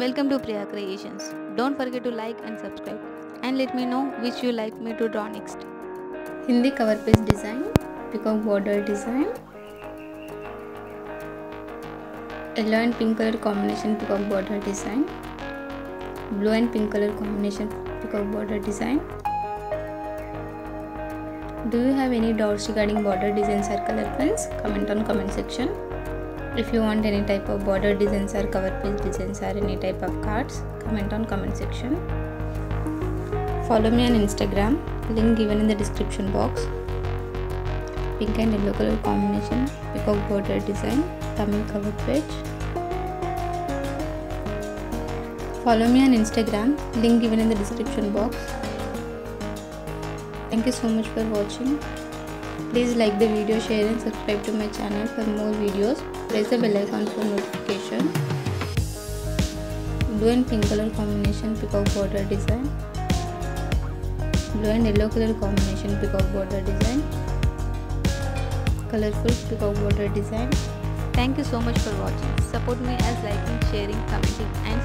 Welcome to Priya Creations. Don't forget to like and subscribe and let me know which you like me to draw next. Hindi cover page design, peacock border design, yellow and pink color combination peacock border design, blue and pink color combination peacock border design. Do you have any doubts regarding border designs or color? Comment on comment section. If you want any type of border designs or cover page designs or any type of cards, comment on comment section. Follow me on Instagram, link given in the description box. Pink and yellow color combination, peacock border design, Tamil cover page. Follow me on Instagram, link given in the description box. Thank you so much for watching. Please like the video, share and subscribe to my channel for more videos. Press the bell icon for notification. Blue and pink color combination peacock border design. Blue and yellow color combination peacock border design. Colorful peacock border design. Thank you so much for watching. Support me as liking, sharing, commenting and.